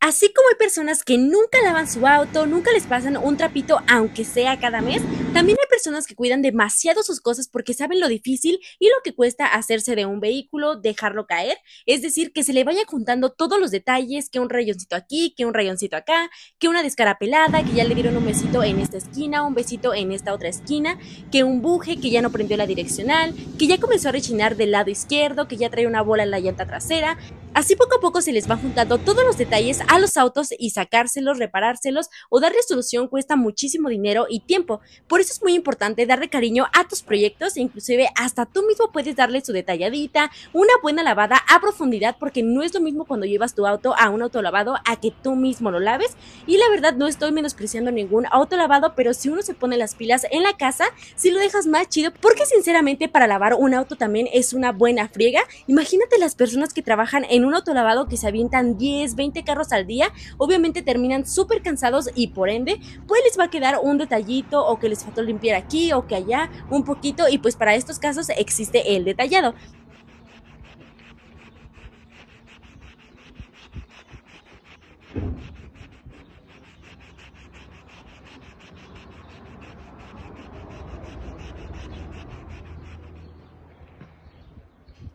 Así como hay personas que nunca lavan su auto, nunca les pasan un trapito aunque sea cada mes, también hay personas que cuidan demasiado sus cosas porque saben lo difícil y lo que cuesta hacerse de un vehículo, dejarlo caer, es decir, que se le vaya juntando todos los detalles, que un rayoncito aquí, que un rayoncito acá, que una descarapelada, que ya le dieron un besito en esta esquina, un besito en esta otra esquina, que un buje que ya no prendió la direccional, que ya comenzó a rechinar del lado izquierdo, que ya trae una bola en la llanta trasera, Así poco a poco se les va juntando todos los detalles a los autos y sacárselos, reparárselos o darle solución cuesta muchísimo dinero y tiempo. Por eso es muy importante darle cariño a tus proyectos e inclusive hasta tú mismo puedes darle su detalladita, una buena lavada a profundidad porque no es lo mismo cuando llevas tu auto a un autolavado a que tú mismo lo laves. Y la verdad no estoy menospreciando ningún autolavado, pero si uno se pone las pilas en la casa, si lo dejas más chido, porque sinceramente para lavar un auto también es una buena friega. Imagínate las personas que trabajan en en un autolavado que se avientan 10, 20 carros al día, obviamente terminan súper cansados y por ende, pues les va a quedar un detallito o que les faltó limpiar aquí o que allá un poquito y pues para estos casos existe el detallado.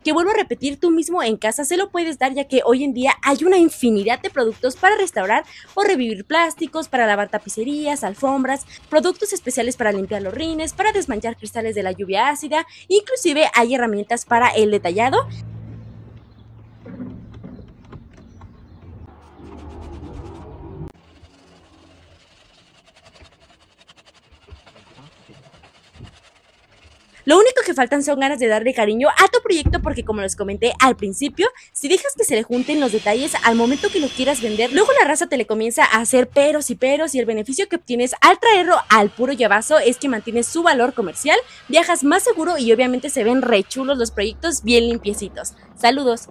Que vuelvo a repetir, tú mismo en casa se lo puedes dar ya que hoy en día hay una infinidad de productos para restaurar o revivir plásticos, para lavar tapicerías, alfombras, productos especiales para limpiar los rines, para desmanchar cristales de la lluvia ácida, inclusive hay herramientas para el detallado Lo único que faltan son ganas de darle cariño a tu proyecto porque como les comenté al principio, si dejas que se le junten los detalles al momento que lo quieras vender, luego la raza te le comienza a hacer peros y peros y el beneficio que obtienes al traerlo al puro llavazo es que mantienes su valor comercial, viajas más seguro y obviamente se ven re chulos los proyectos bien limpiecitos. Saludos.